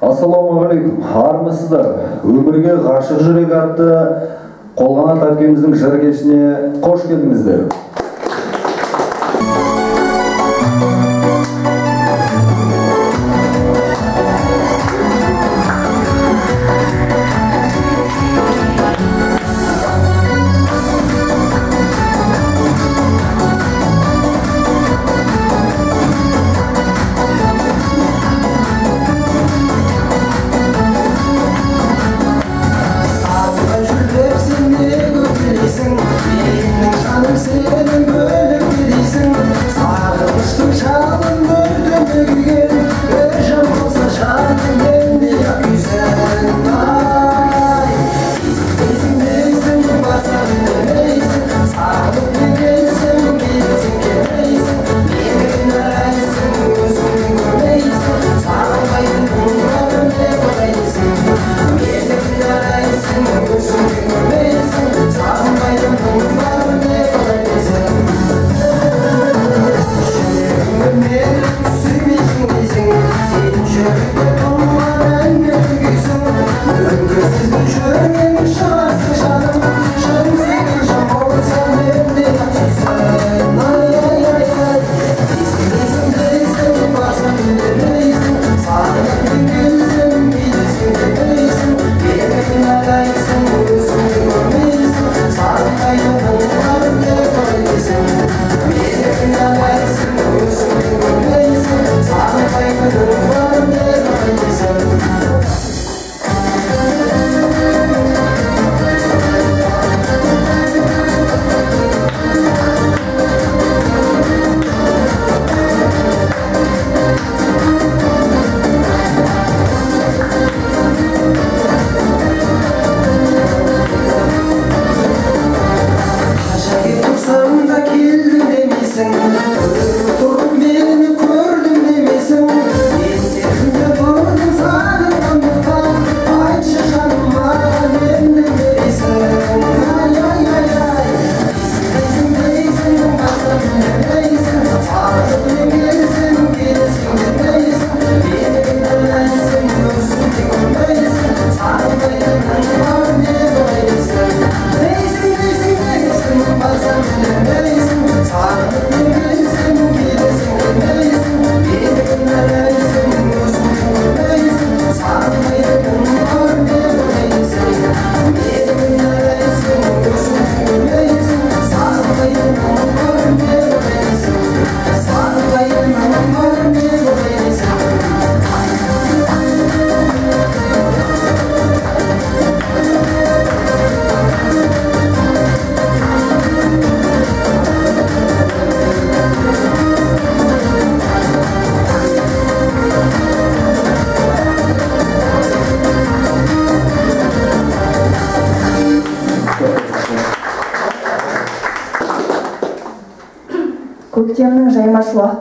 ассалаумағалейкум. Армысыздар. Өмірге ғашық жүрек атты қолғанат әпкеміздің жыр кешіне қош келдіңіздер.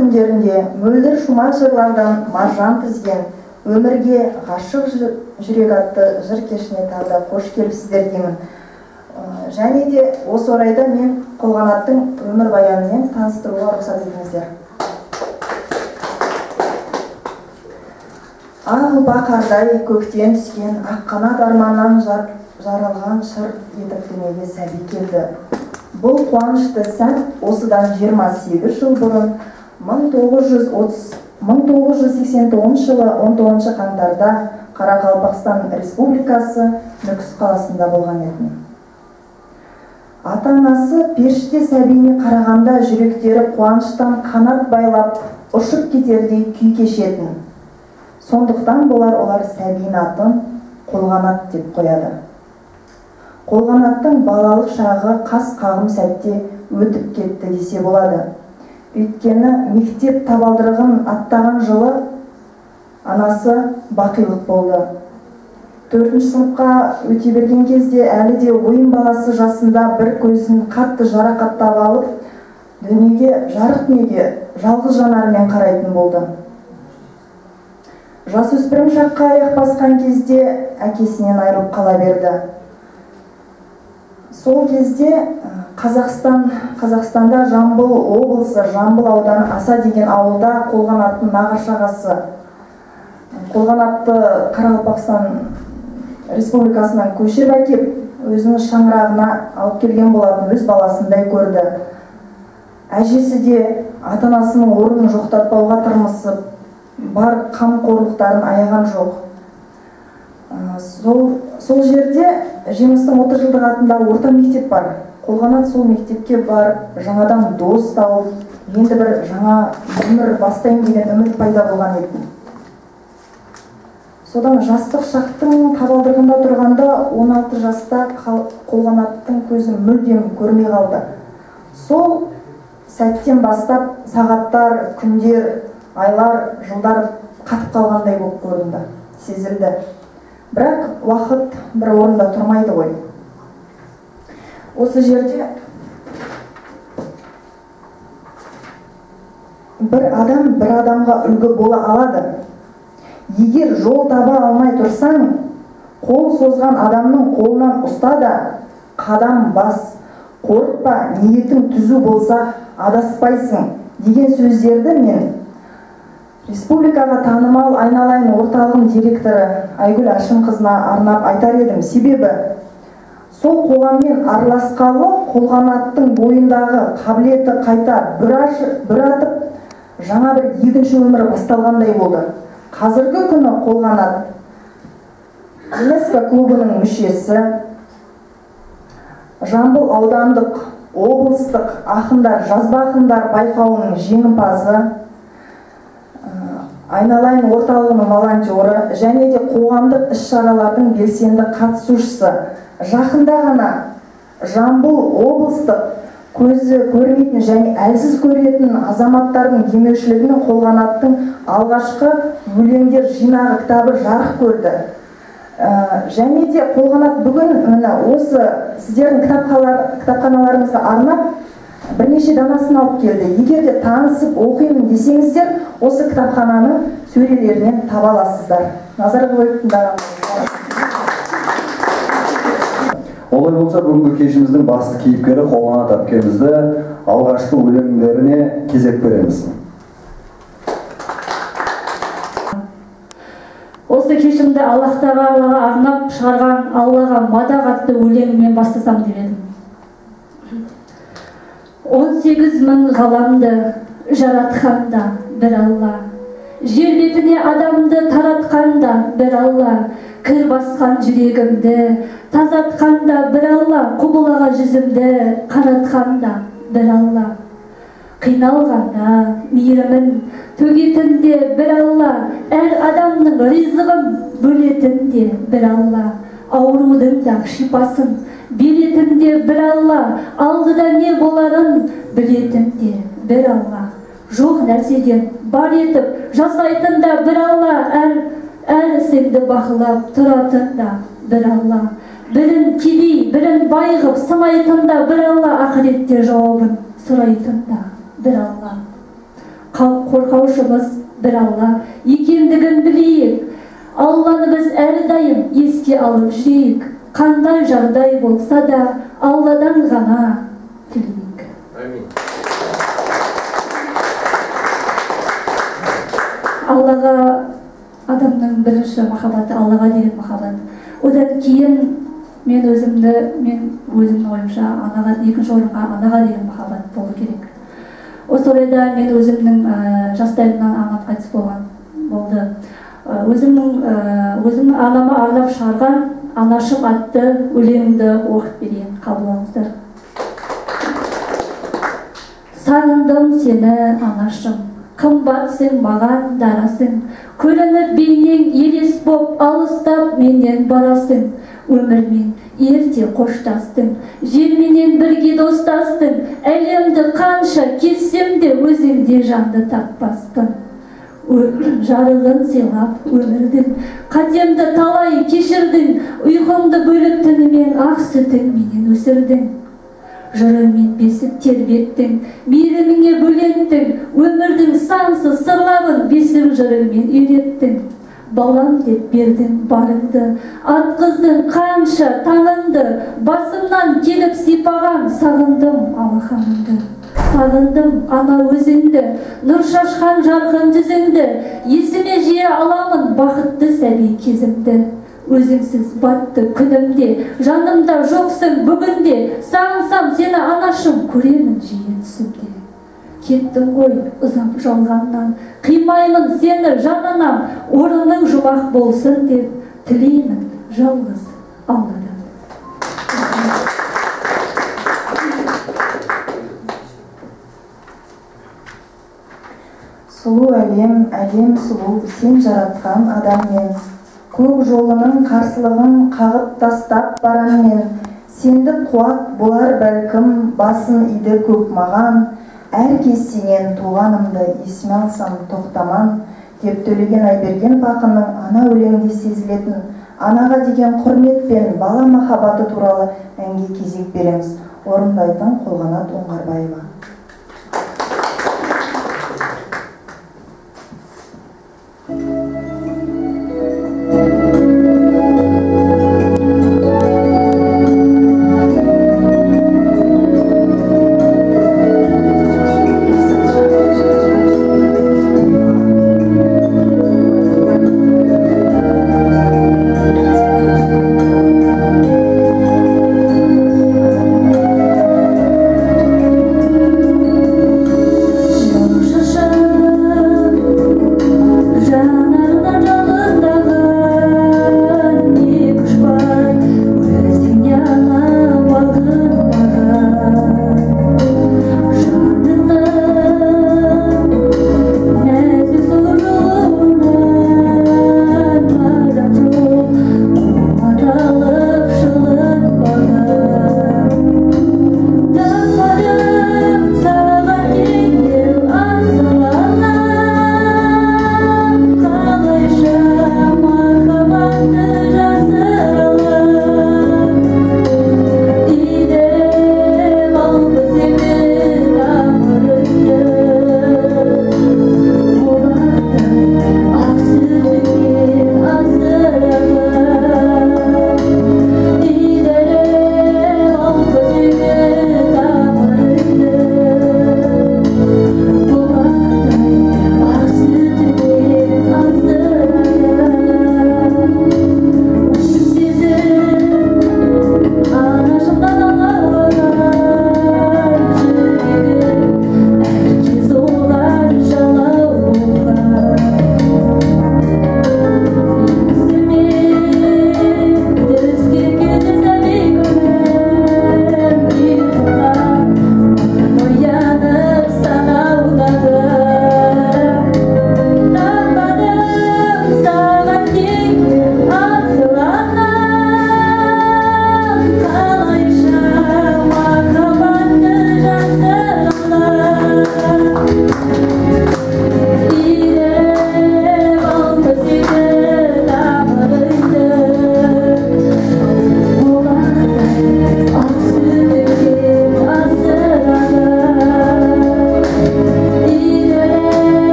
Күндерінде мөлдір шумақ жырлардан маржан тізген өмірге ғашық жүрек атты жыр кешіне тағы да қош келіпсіздер деймін. Және де осы орайда мен қолғанаттың өмірбаянымен таныстыруға рұқсат етіңіздер. Ақ ұлпа қардай көктен түскен аққанат арманнан жар, жаралған шыр етіп дүниеге сәби келді. Бұл қуанышты сәт осыдан 28 жыл бұрын 1930 1989 жылы 19 қаңтарда Қарақалпақстан Республикасы Нүкіс қаласында болған еді. Ата-анасы періште сәбиіне қарағанда жүректері қуаныштан қанат байлап ұшып кетердей күй кешетін. Сондықтан болар олар сәбидің атын қолғанат деп қояды. Қолғанаттың балалық шағы қас қағым сәтте өтіп кетті десе болады. Өйткені мектеп табалдырығын аттаған жылы анасы бақилық болды. Төртінші сыныпқа өте берген кезде әлі де ойын баласы жасында бір көзін қатты жарақаттап алып, дүниеге жарық дүниеге жалғыз жанарымен қарайтын болды. Жасөспірім шаққа аяқ басқан кезде әкесінен айырылып қала берді. Сол кезде Қазақстан, Қазақстанда Жамбыл облысы, Жамбыл ауданы Аса деген ауылда қолғанаттың нағашы ағасы қолғанатты қарақалпақстан республикасынан көшіріп әкеп өзінің шаңырағына алып келген болатын өз баласындай көрді. Әжесі де ата анасының орнын жоқтатпауға тырмысып бар қамқорлықтарын аяған жоқ. Сол, сол жерде жеңістің отыз жылдығы атындағы орта мектеп бар. Қолғанат сол мектепке барып жаңадан дос тауып енді бір жаңа өмір бастаймын деген үміт пайда болған еді содан жастық шақтың табалдырығында тұрғанда 16 жаста қолғанаттың көзі мүлдем көрмей қалды. Сол сәттен бастап сағаттар күндер айлар жылдар қатып қалғандай болып көрінді сезілді. Бірақ уақыт бір орында тұрмайды ғой. Осы жерде бір адам бір адамға үлгі бола алады. Егер жол таба алмай тұрсаң қол созған адамның қолынан ұста да қадам бас қорықпа ниетің түзу болса адаспайсың деген сөздерді мен республикаға танымал айналайын орталығының директоры айгүл әшімқызына арнап айтар едім. Себебі сол қоғаммен араласқалы қолғанаттың бойындағы қабілеті қайта бүр, ашы, бүр атып жаңа бір екінші өмірі басталғандай болды. Қазіргі күні қолғанат юнеско клубының мүшесі жамбыл аудандық облыстық ақындар жазба ақындар байқауының жеңімпазы айналайын орталығының волонтері және де қоғамдық іс-шаралардың белсенді қатысушысы жақында ғана жамбыл облыстық көзі көрмейтін және әлсіз көретін азаматтардың демеушілігімен қолғанаттың алғашқы өлеңдер жинағы кітабы жарық көрді. Ә, және де қолғанат бүгін міне осы сіздердің кітапханалар, кітапханаларыңызға арнап бірнеше данасын алып келді. Егер де танысып оқимын десеңіздер осы кітапхананың сөрелерінен таба аласыздар. Назар қойып тыңдағаныңызға олай болса бүгінгі кешіміздің басты кейіпкері қолғанат әпкемізді алғашқы өлеңдеріне кезек береміз. Осы кешімді аллах тағалаға арнап шығарған аллаға мадақ атты өлеңіммен бастасам деп едім он сегіз мың ғаламды жаратқан да бір алла. Жер бетіне адамды таратқан да бір алла кір басқан жүрегімді тазартқан да бір алла құбылаға жүзімді қаратқан да бір алла. Қиналғанда мейірімін төгетін де бір алла әр адамның ризығын бөлетін де бір алла. Аурудың да шипасын беретін де бір алла алдыда не боларын білетін де бір алла. Жоқ нәрседен бар етіп жасайтын да бір алла әр әр ісіңді бақылап тұратын да бір алла. Бірін кедей бірін бай ғып сынайтын да бір алла ақыретте жауабын сұрайтын да бір алла. Қорқаушымыз бір алла. Екендігін білейік. Алланы біз әрдайым еске алып жүрейік қандай жағдай болса да алладан ғана тілейік. Аллаға адамның бірінші махаббаты аллаға деген махаббат. Одан кейін мен өзімді мен өзімнің ойымша анаға екінші орынға анаға деген махаббат болу керек. Осы орайда мен өзімнің ә, жастайымнан анам қайтыс болған болды. Өзімнің ә, өзімнің анама арнап шығарған анашым атты өлеңімді оқып берейін. Қабыл алыңыздар. Сағындым сені анашым. Қымбатсың маған дарасың көрініп бейнең елес боп алыстап менен барасың өмірмен ерте қоштастың желменен бірге достастың. Әлемді қанша кезсем де өзіңде жанды таппаспын жарығын сыйлап өмірдің қатемді талай кешірдің. Ұйқымды бөліп түнімен ақ сүтің менен өсірдің. Жырыңмен бесік тербеттің мейіріміңе бөлеттің өмірдің сансыз сырларын бесік жырыңмен үйреттің балам деп бердің барыңды атқыздың қанша таңыңды басымнан келіп сипаған сағындым алақаныңды. Сағындым ана өзіңді нұр шашқан жарқын жүзіңді есіме жиі аламын бақытты сәби кезімді. Өзіңсіз батты күнімде. Жанымда жоқсың бүгінде. Сағынсам сені анашым. Көремін жиі түсімде. Кеттің ғой ұзап жалғаннан. Қимаймын сені жанынан орының жұмақ болсын деп тілеймін жалғыз алладан. Сұлу әлем әлем сұлу сен жаратқан адаммен көк жолының қарсылығын қағып тастап барам мен. Сендік қуат болар бәлкім басын иді көк маған. Әр кез сенен туғанымды есіме алсам тоқтаман деп төлеген айберген ақынның ана өлеңде сезілетін анаға деген құрмет пен бала махаббаты туралы әнге кезек береміз. Орындайтын қолғанат оңғарбаева.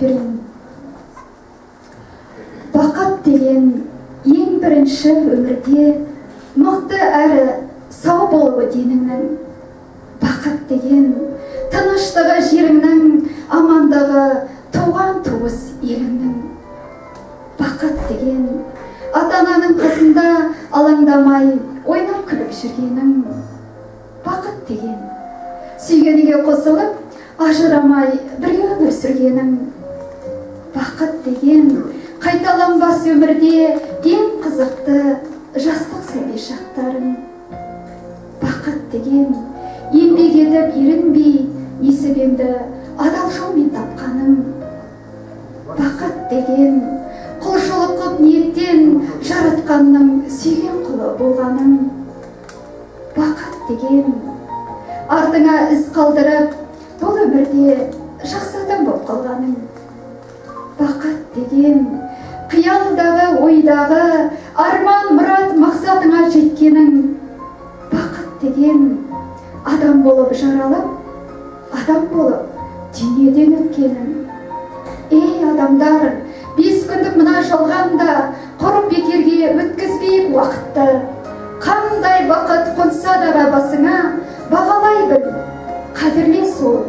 Берейін деген ең бірінші өмірде мықты әрі сау болуы деніңнің бақыт деген тыныштығы жеріңнің амандығы туған туыс еліңнің бақыт деген ата ананың қасында алаңдамай ойнап күліп жүргенің бақыт деген сүйгеніңе қосылып ажырамай бірге өмір сүргенің бақыт деген қайталанбас өмірде ең қызықты жастық сәби шақтарың. Бақыт деген еңбек етіп ерінбей несібеңді адал жолмен тапқаным. Бақыт деген құлшылық қып ниеттен жаратқанның сүйген құлы болғаным. Бақыт деген артыңа із қалдырып бұл өмірде жақсы адам болып қалғаным. Бақыт деген қиялдағы ойдағы арман мұрат мақсатыңа жеткенің бақыт деген адам болып жаралып адам болып дүниеден өткенің. Ей адамдар бес күндік мына жалғанда құрып бекерге өткізбейік уақытты. Қандай бақыт қонса дағы басыңа бағалай біл қадірле сол.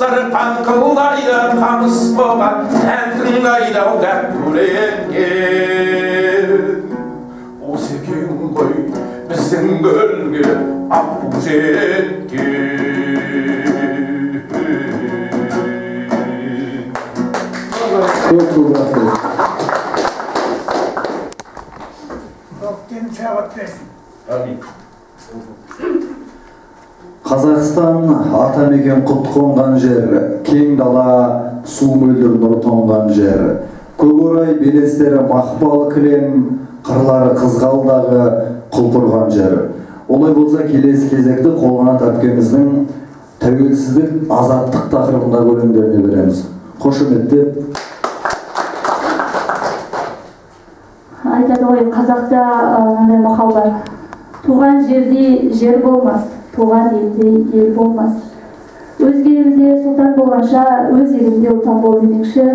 Келі құстар қаңқылдайды қамыс болған ән тыңдайды ау осы екен ғой біздің көлге аққу жеткен берсін. Қазақстан атамекен құт қонған жер кең дала су мөлдір нұр тоңған жер. Көкорай белестері мақпал кілем қырлары қызғалдағы құлпырған жер. Олай болса келесі кезекті қолғанат әпкеміздің тәуелсіздік азаттық тақырыбындағы өлеңдеріне береміз. Қошеметтеп айтады ғой қазақта мынандай мақал бар. Туған жерде жер болмас. Туған елде ел болмас. Өзге елде сұлтан болғанша өз еліңде ұлтан бол демекші.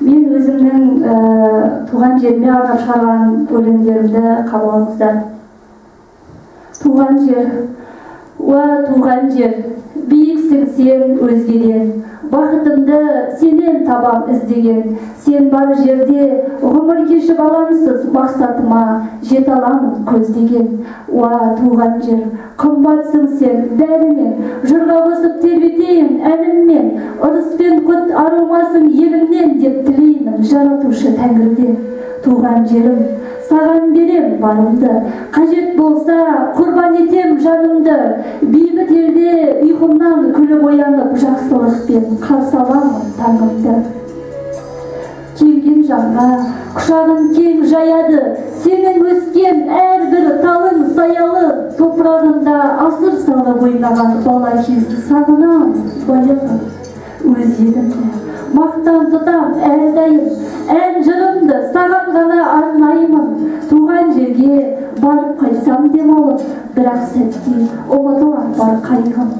Мен өзімнің ы, туған жеріме арнап шығарған өлеңдерімді қабыл алыңыздар. Туған жер. Уа туған жер. Биіксің сен өзгеден. Бақытымды сенен табам іздеген. Сен бар жерде ғұмыр кешіп алаңсыз мақсатыма жете аламын көздеген. Уа туған жер қымбатсың сен бәрінен жырға қосып тербетейін әніммен. Ырыс пен құт арылмасын елімнен деп тілеймін жаратушы тәңірден. Туған жерім саған берем барымды қажет болса құрбан етем жанымды. Бейбіт елде ұйқымнан күліп оянып жақсылықпен қарсы аламын таңымды. Келген жанға құшағын кең жаяды. Сенің өскен әрбір талың саялы. Топырағында асыр салып ойнаған бала кезді сағынамын баяғы. Өз елімді мақтан тұтам әрдайым ән жырымды саған ғана арнаймын. Туған жерге барып қайтсам демалып бірақ сәтте ұмытылар бар қайғым.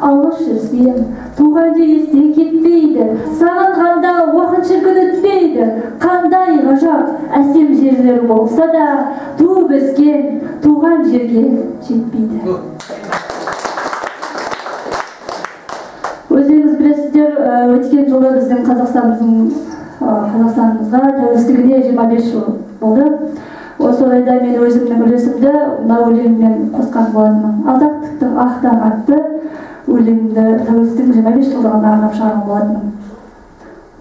Алыс жүрсем туған жер есте кетпейді. Сағынғанда уақыт шіркін өтпейді. Қандай ғажап әсем жерлер болса да туып өскен туған жерге жетпейді. Өткен жылы біздің қазақстанымыздың қазақстанымызға тәуелсіздігіне 25 жыл болды. Осы орайда мен өзімнің үлесімді мына өлеңмен қосқан болатынмын. Азаттықтың ақ таңы атты өлеңімді тәуелсіздіктің жиырма бес жылдығына арнап шығарған болатынмын.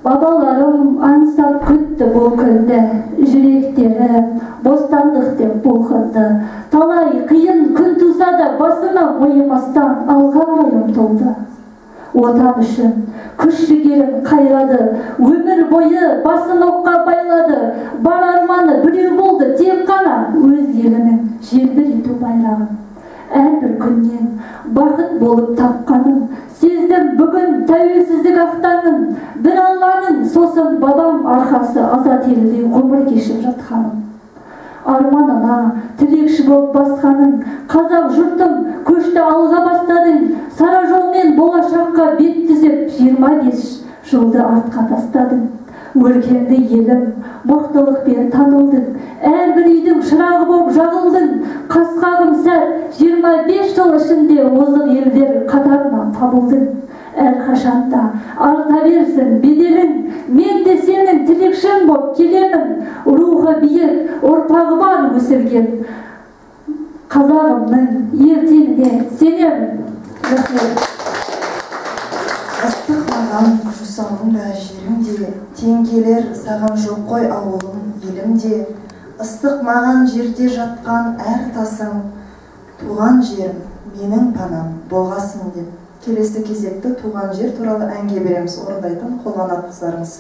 Бабаларым аңсап күтті бұл күнді жүректері бостандық деп бұлқынды. Талай қиын күн туса да басына мойымастан алға ұмтылды отан үшін. Күш жігерін қайрады өмір бойы басын оққа байлады. Бар арманы біреу болды тек қана өз елінің желбірету байрағын әрбір күннен бақыт болып тапқанын сездім бүгін тәуелсіздік ақтаңын бір алланың сосын бабам арқасы азат елде ғұмыр кешіп жатқаным. Арманына тілекші болып басқаның қазақ жұртым көшті алға бастадың сара жолмен болашаққа бет түзеп жиырма бес жылды артқа тастадың. Өркенді елім мықтылықпен танылдың. Әрбір үйдің шырағы болып жағылдың. Қас қағым сәт жиырма бес жыл ішінде озық елдер қатарынан табылдың. Әрқашанда арта берсін беделің. Мен де сенің тілекшің боп келемін. Рухы биік ұрпағы бар өсірген қазағымның ертеңіне сенемін. Ыстық маған жусаның да жерім де саған жоқ қой ауылым елім де. Ыстық маған жерде жатқан әр тасың туған жерім менің панам болғасын деп. Келесі кезекті туған жер туралы әнге береміз орындайтын қолғанат қыздарымыз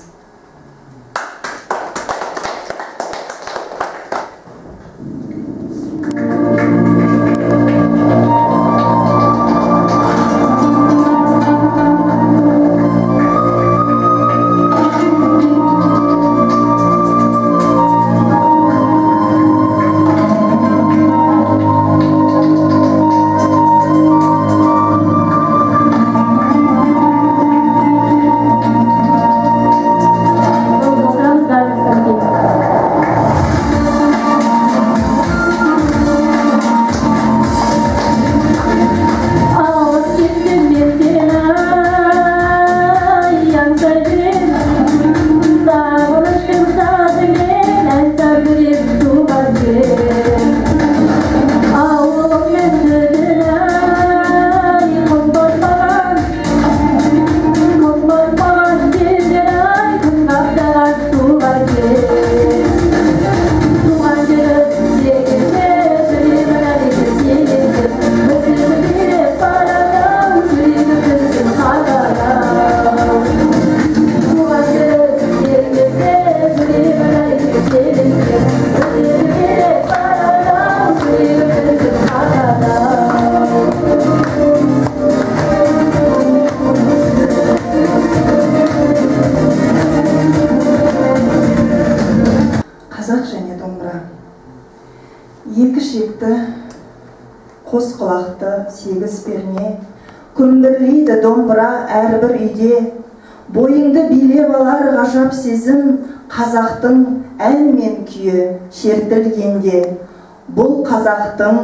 қазақтың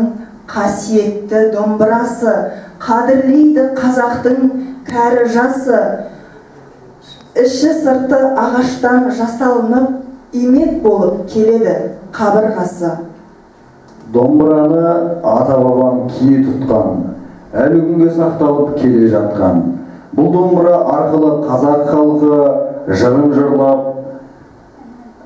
қасиетті домбырасы қадірлейді қазақтың кәрі жасы. Іші сырты ағаштан жасалынып имек болып келеді қабырғасы. Домбыраны ата бабам кие тұтқан әлі күнге сақталып келе жатқан. Бұл домбыра арқылы қазақ халқы жырын жырлап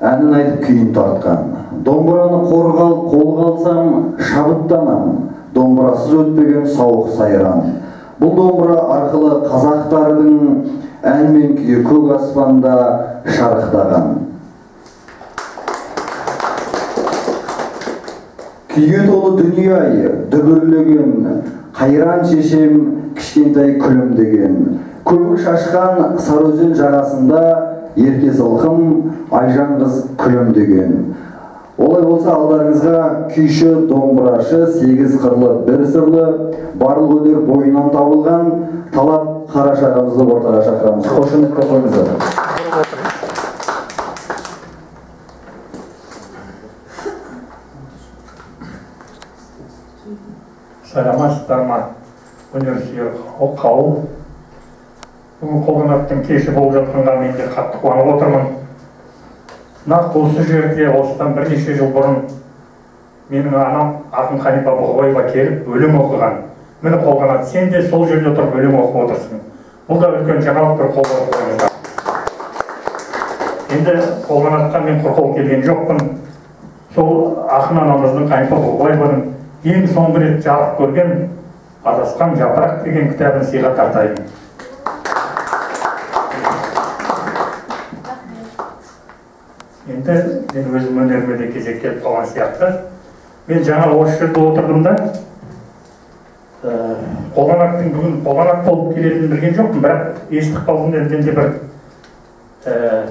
әнін айтып күйін тартқан. Домбыраны қорға алып қолға алсам шабыттанам. Домбырасыз өтпеген сауық сайран бұл домбыра арқылы қазақтардың ән мен күйі көк аспанда шарықтаған. Күйге толы дүние ай дүбірлеген. Қайран шешем кішкентай күлімдеген. Көбік шашқан сарыөзен жағасында ерке сылқым айжан қыз күлімдеген олай болса алдарыңызға күйші домбырашы сегіз қырлы бір сырлы барлық өнер бойынан табылған талап қараш ағамызды ортаға шақырамыз. Қошеметке қойыңыздар саламатсыздар ма өнерсүйер қауым бүгін қолғанаттың кеші болып жатқанға мен де қатты қуанып отырмын нақ осы жерде осыдан бірнеше жыл бұрын менің анам ақын ханипа бұғыбаева келіп өлең оқыған міне қолғанат сен де сол жерде тұрып өлең оқып отырсың бұл да үлкен жаңалық бір енді қолғанатқа мен құр келген жоқпын сол ақын анамыздың қайыпа бұғыбаеваның ең соңғы рет жарық көрген адасқан жапырақ деген кітабын сыйға тартайын енді мен өзім өнеріме де кезек келіп қалған сияқты мен жаңа осы жерде отырдым да ә, қолғанаттың бүгін қолғанат болып келетінін білген жоқпын бірақ естіп қалдым енді менде бір ә,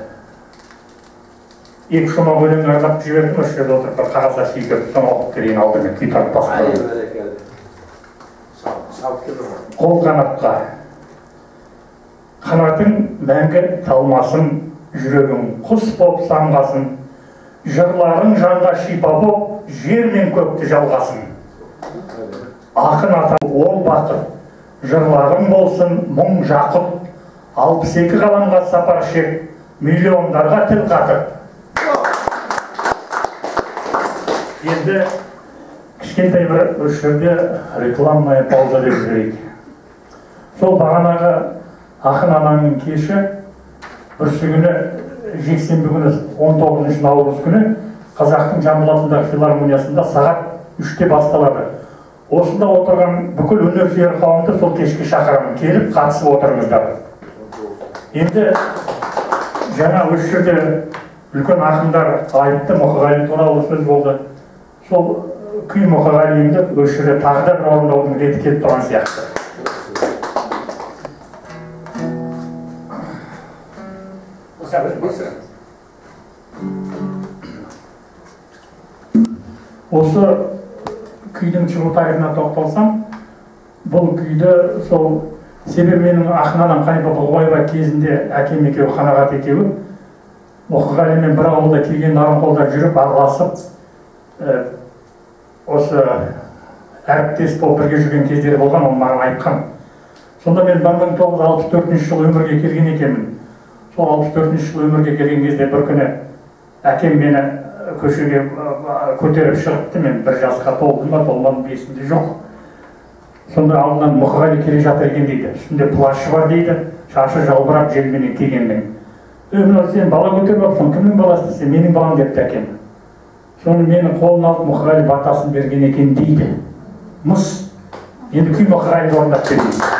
екі шумақ өлең арнап жібердім осы жерде отырып бір қағазға сүйкеп соны оқып келейін алдымен күй тартпас қол қанатқа қанатың мәңгі талмасын жүрегің құс боп самғасын. Жырларың жанға шипа боп жер мен көкті жалғасын. Ақын ата ол бақыт. Жырларың болсын мұң жақып алпыс екі ғаламға сапар шек. Миллиондарға тіл қатып. Енді кішкентай бір осы жерде рекламная пауза деп жіберейік сол бағанағы ақын ананың кеші бүрсігүні жексенбі күні 19 наурыз күні қазақтың жамбыл атындағы филармониясында сағат үште басталады. Осында отырған бүкіл өнерсүйер қауымды сол кешке шақырамын. Келіп қатысып отырыңыздар. Енді жаңа осы жерде үлкен ақындар айтты мұқағали туралы сөз болды. Сол күй мұқағалиымды осы жерде тағы да бір орындаудың реті келіп тұрған сияқты. Осы күйдің шығу тарихына тоқталсам бұл күйді сол себебі менің ақын анам қанипа бұғыбаева кезінде әкем екеуі қанағат екеуі мұқағалимен бір ауылда келген нарынқолда жүріп араласып ә, осы әріптес болып бірге жүрген кездері болған ол маған айтқан сонда мен бір мың тоғыз жүз алпыс төртінші жылы өмірге келген екенмін сол алпыс төртінші жылы өмірге келген кезде бір күні әкем мені көшеге көтеріп шығыпты. мен бір жасқа толдым ба толмадым есімде жоқ. сонда алдынан мұқағали келе жатыр екен дейді. үстінде плащы бар дейді. шашы жалбырап желменен кигеннің ей мынау сен бала көтеріп алыпсың кімнің баласы десе менің балам депті әкем. соны менің қолыма алып мұқағали батасын берген екен дейді. мыс. енді күй мұқағалиді орындап берейін.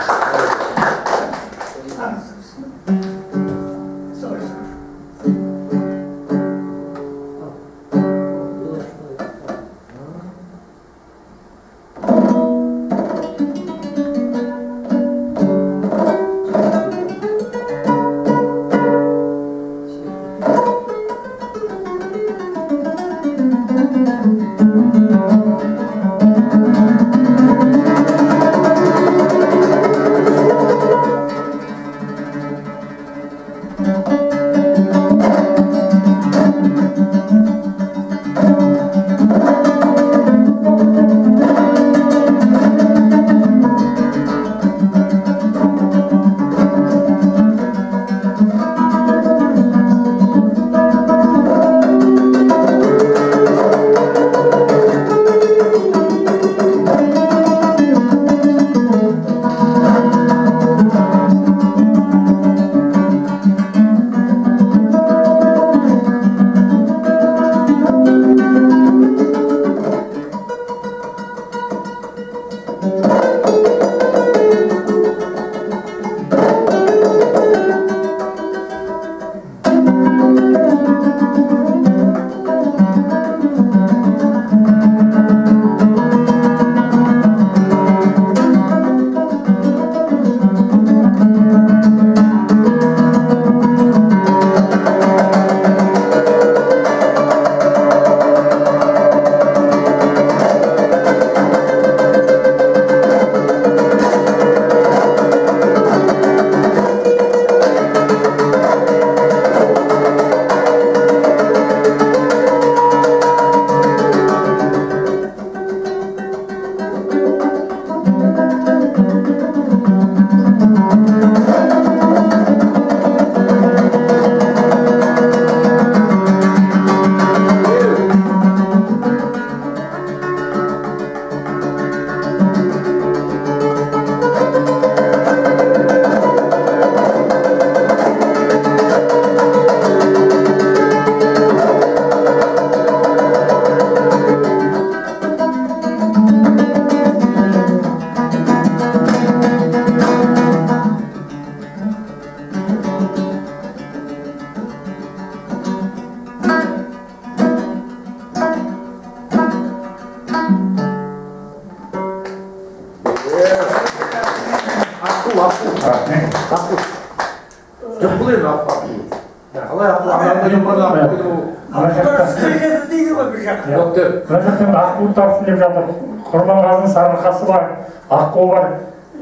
Бар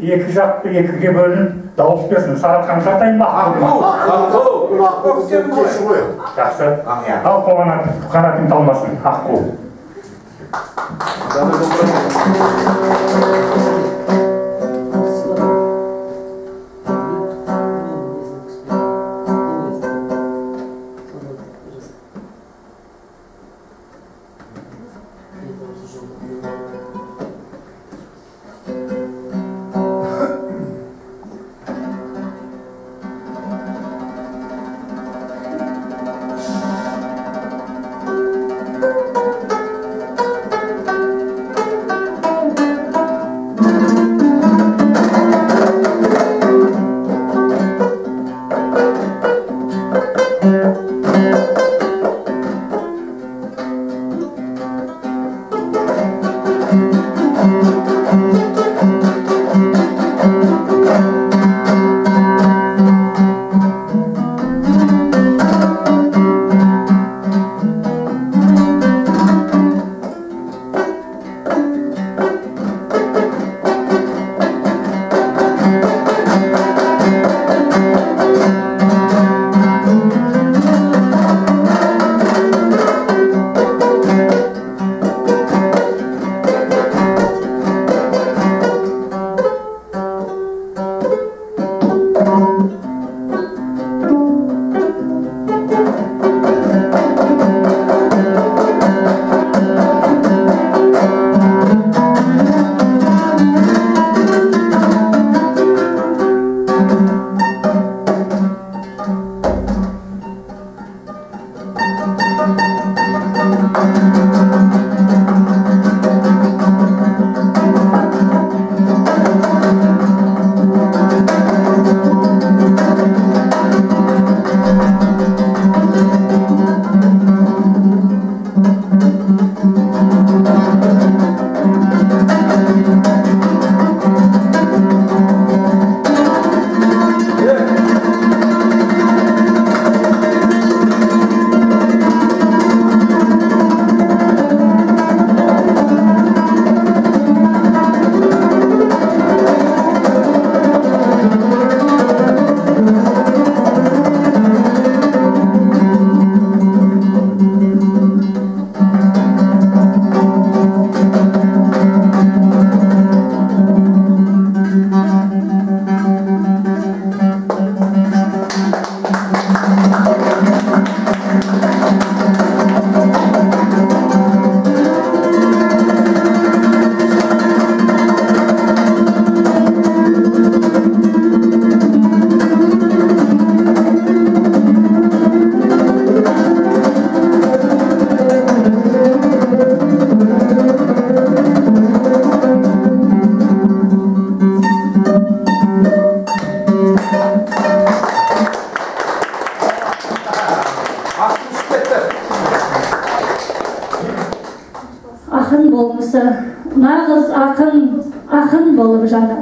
екі жақты екіге бөлініп дауыс берсін. Сарыарқаны тартайын ба? Аққу аққу. Аққу жақсы. Ал қанат қанатың талмасын. Аққу.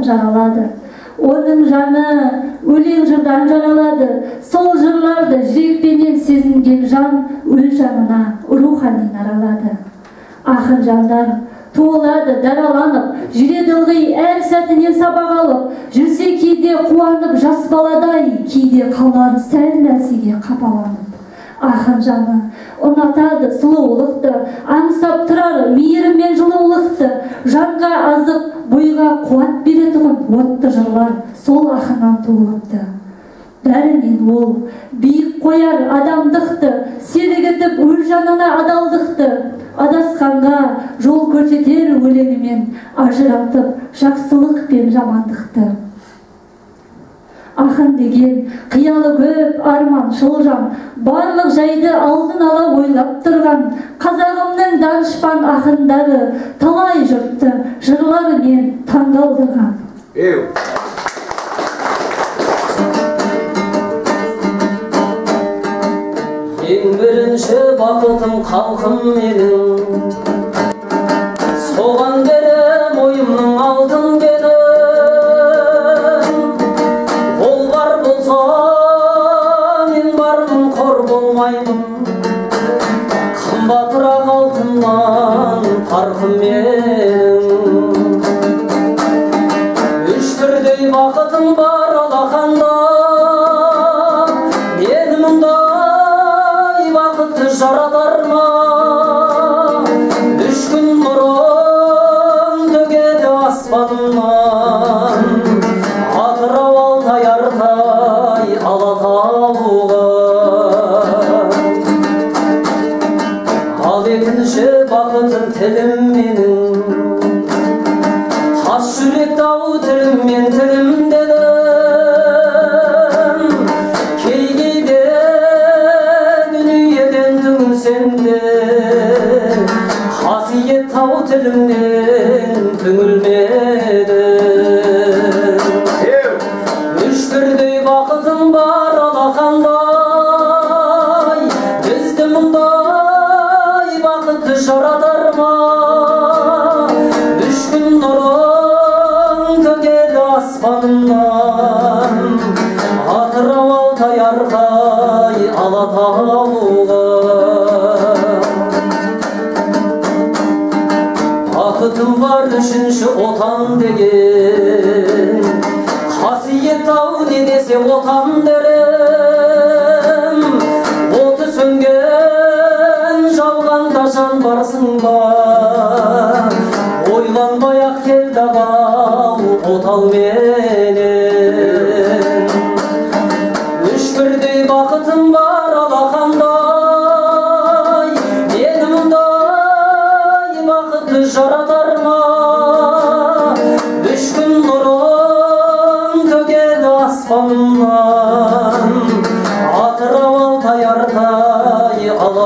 Жаралады. Оның жаны өлең жырдан жаралады. Сол жырларды жүрекпенен сезінген жан өз жанына рухани аралады ақын жандар туылады дараланып жүреді ылғи әр сәтінен сабақ алып жүрсе кейде қуанып жас баладай кейде қалар сәл нәрсеге қапаланып. Ақын жаны ұнатады сұлулықты аңсап тұрар мейірім мен жылулықты жанға азық бойға қуат беретұғын отты жырлар. Сол ақыннан туылыпты. Бәрінен ол биік қояр адамдықты серік етіп өз жанына адалдықты. Адасқанға жол көрсетер өлеңімен ажыратып жақсылық пен жамандықты. Ақын деген қиялы көп арманшыл жан барлық жайды алдын ала ойлап тұрған қазағымның данышпан ақындары талай жұртты жырларымен таңдалдырған. Еу. Ең бірінші бақытым халқым менің. Соған берем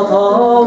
哦。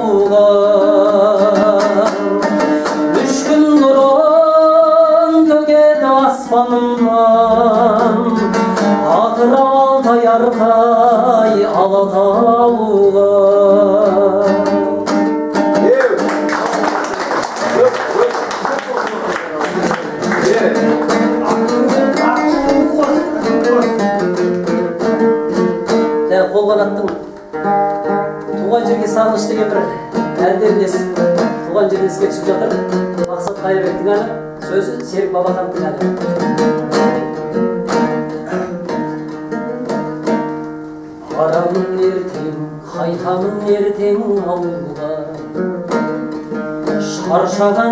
күнәлі сөзі серік бабахан күнәлі барамын ертең қайтамын ертең ауылға шаршаған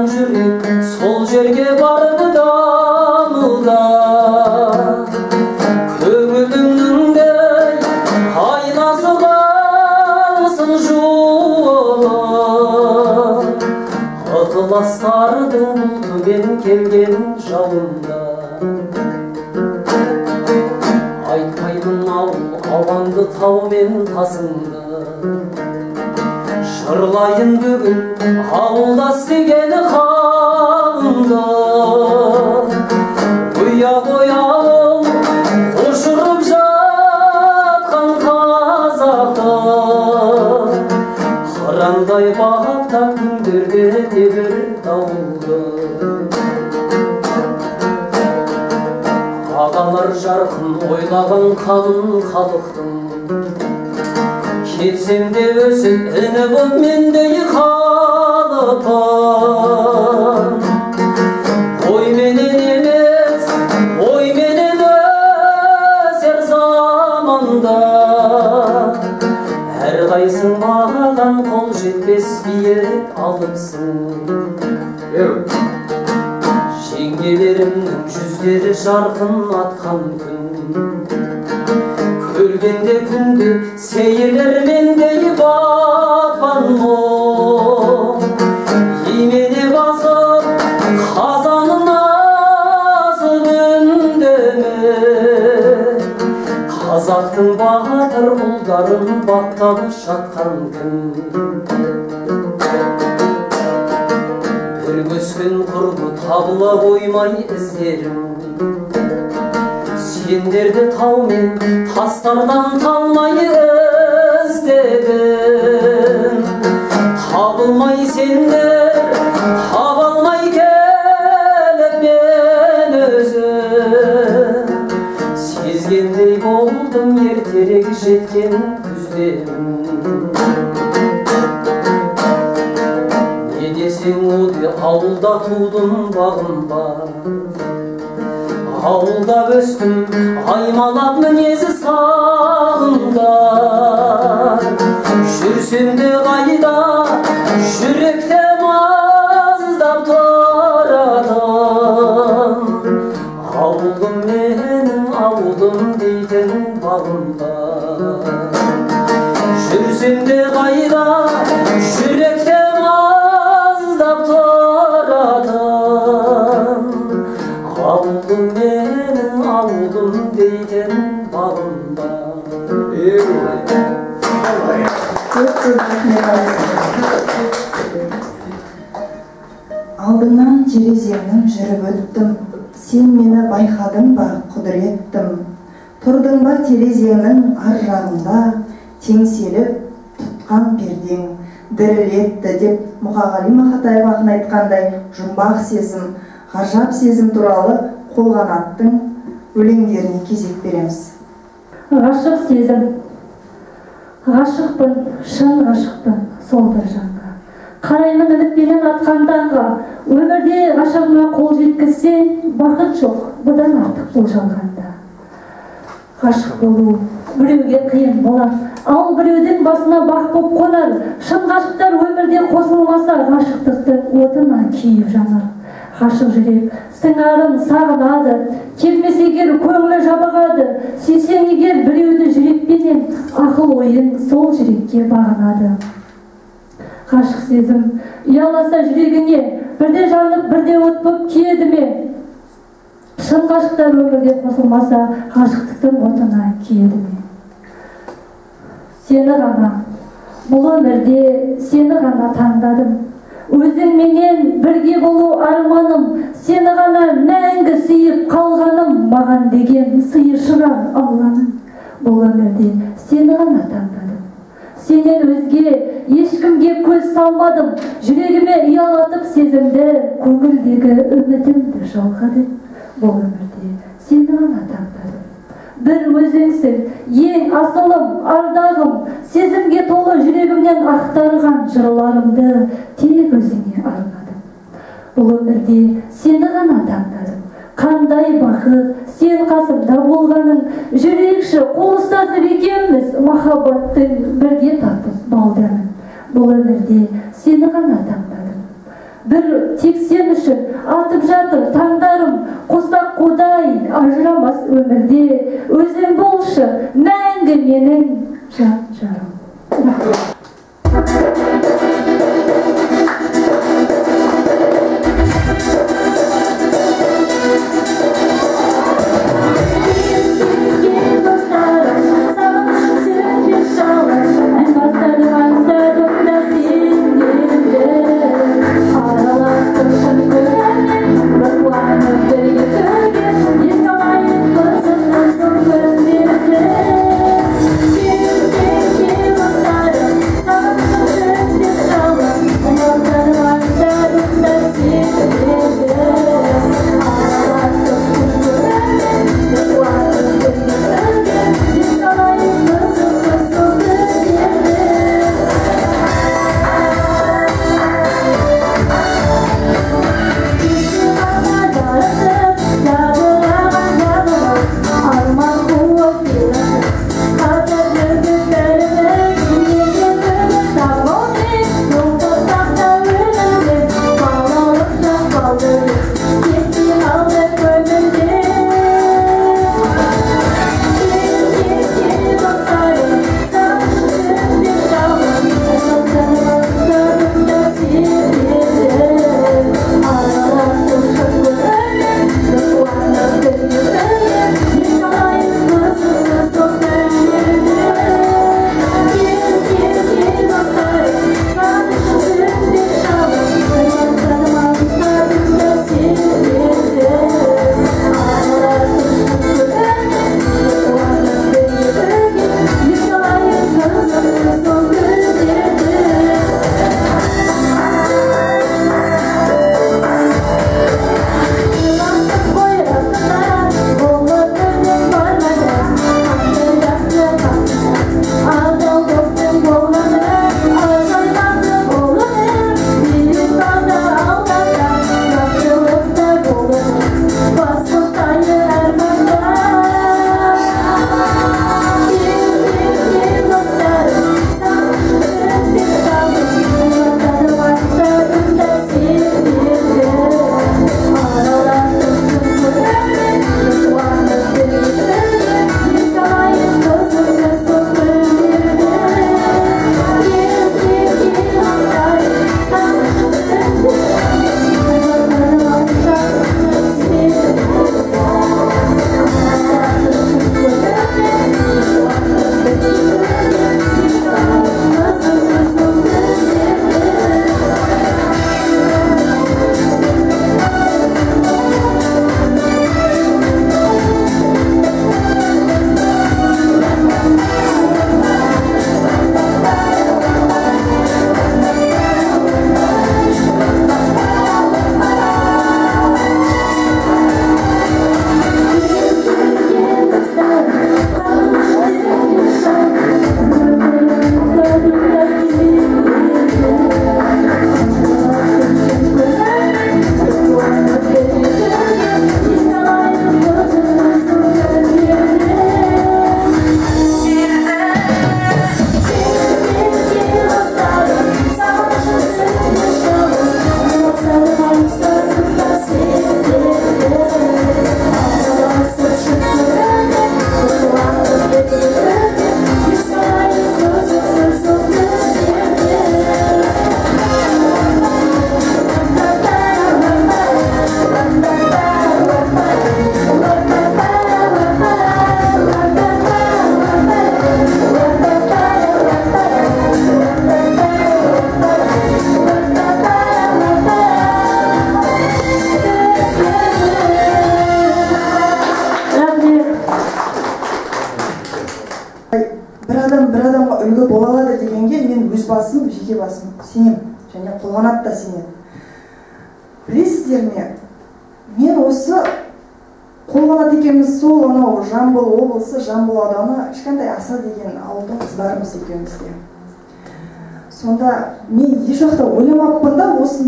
қандай бақыттан күндерде тебір тауылды Ағалар жарқын ойлаған қалың халықтың кетсем де өсіп іні боп мендей қалыпа көздері жарқын атқан күн көргенде күнде сейілер мендей батпан мұң имене басып қазанын азып үндемі қазақтың бағатыр ұлдарын баптап жатқан күн сен құрғы табыла қоймай іздерім сендерді тау мен тастардан талмай іздедім табылмай сендер таба алмай келіп мен өзім сезгендей болдым ертерек жеткен күздерім ауылда тудым бағымда ауылда өстім аймалап мінезі сағымда жүрсем де қайда жүректе терезеңнің жүріп өттім. Сен мені байқадың ба құдіреттім? Тұрдың ба терезеңнің ар жағында? Теңселіп тұтқан пердең діріл етті деп мұқағали мақатаев ақын айтқандай жұмбақ сезім ғажап сезім туралы қолғанаттың өлеңдеріне кезек береміз. Ғашық сезім. Ғашықпын шын ғашықпын сол бір жанға қараймын үмітпенен атқан таңға өмірде ғашығыңа қол жеткізсең бақыт жоқ бұдан артық бұл жалғанда ғашық болу біреуге қиын болар ал біреудің басына бақ боп қонар. Шын ғашықтар өмірде қосылмаса ғашықтықтың отына күйіп жанар. Ғашық жүрек сыңарын сағынады келмес егер көңілі жабығады сүйсең егер біреуді жүрекпенен ақыл ойын сол жүрекке бағынады. Ғашық сезім. Ұяласа жүрегіңе бірде жанып бірде от боп күйеді ме? Шын ғашықтар өмірде қосылмаса ғашықтықтың отына күйеді ме? Сені ғана бұл өмірде сені ғана таңдадым. Өзіңменен бірге болу арманым сені ғана мәңгі сүйіп қалғаным маған деген сыйы шығар алланың. Бұл өмірде сені ғана таңдадым. Сенен өзге ешкімге көз салмадым жүрегіме ұялатып сезімді көңілдегі үмітімді жалғадым бұл өмірде сені ғана таңдадым бір өзіңсің ең асылым ардағым сезімге толы жүрегімнен ақтарған жырларымды тек өзіңе арнадым бұл өмірде сені ғана таңдадым қандай бақыт сен қасымда болғаның жүрекші қол ұстасып екеуміз махаббаттың бірге татып балдамын бұл өмірде сені ғана таңдадым. Бір тек сен үшін атып жатыр таңдарым қосақ қудай ажырамас өмірде. Өзің болшы мәңгі менің жан жарым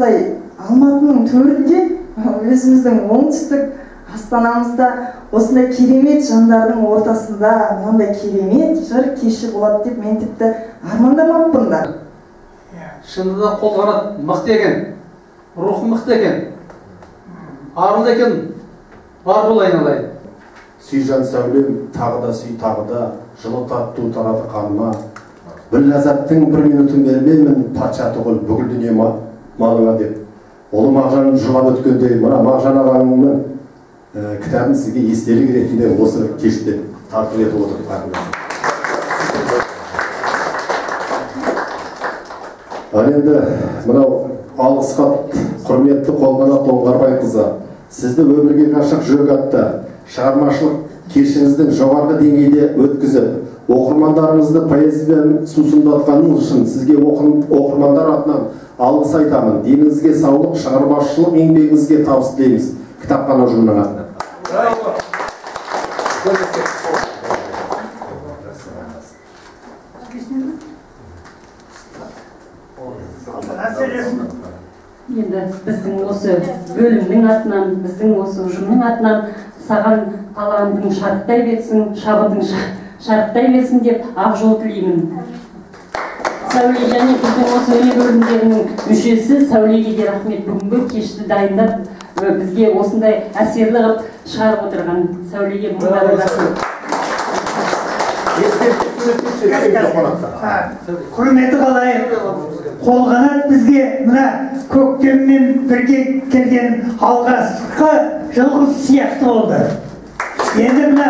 осындай алматының төрінде өзіміздің оңтүстік астанамызда осындай керемет жандардың ортасында мынандай керемет жыр кеші болады деп мен тіпті армандамаппын да. Шынында да қолқанат мықты екен рухы мықты екен. Арылды екен бар бол айналайын. Сүйжан сәулем тағы да сүй тағы да. Жылы тату тарады қаныма бір ләззаттың бір минутын бермеймін патша түгіл бүкіл дүние ма- малыңа деп ұлы мағжан жылап өткенде мына мағжан ағаңның кітабын сізге естелік ретінде осы кеште тарту етіп қадірлі. ал енді мынау алғыс хат құрметті қолғанат оңғарбайқызы сізді өмірге ғашық жүрек атты шығармашылық кешіңіздің жоғарғы деңгейде өткізіп оқырмандарыңызды поэзиямен сусындатқаныңыз үшін сізге оқыр- оқырмандар атынан алғыс айтамын. Деніңізге саулық шығармашылық еңбегіңізге табыс тілейміз. Кітапхана ұжымының атынан енді біздің осы бөлімнің атынан біздің осы ұжымның атынан саған талантың шарықтай берсін шабытың ша- шарықтай берсін деп ақ жол тілеймін. Сәуле және біздің осы өнер бөлімдерінің мүшесі сәулеге де рахмет бүгінгі кешті дайындап бізге осындай әсерлі қылып шығарып отырған сәулеге рахмет. Құрметті қалайық қолғанат бізге. Мына көктеммен бірге келген алғашқы жылқы сияқты болды. Енді мына